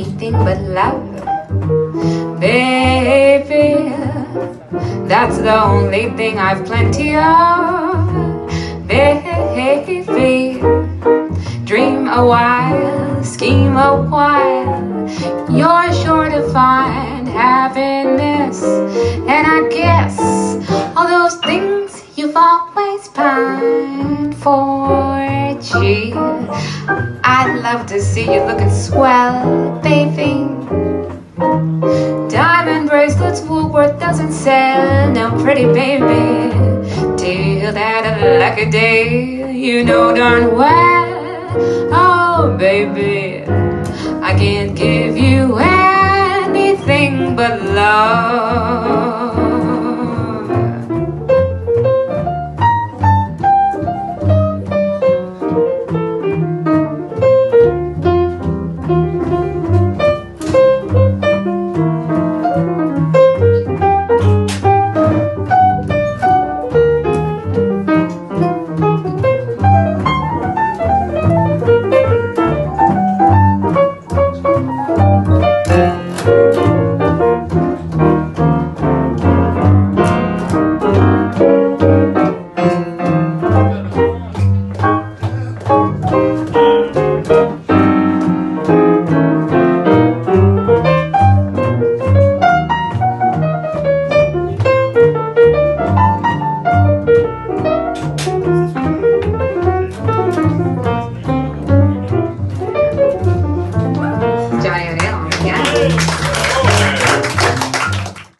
anything but love. Baby, that's the only thing I've plenty of. Baby, dream a while, scheme a while. You're sure to find happiness, and I pined for. Gee, I'd love to see you looking swell, baby. Diamond bracelets, Woolworth doesn't sell. No pretty baby. Till that lucky day, you know darn well. Oh, baby, I can't give you anything but love. Música Yeah.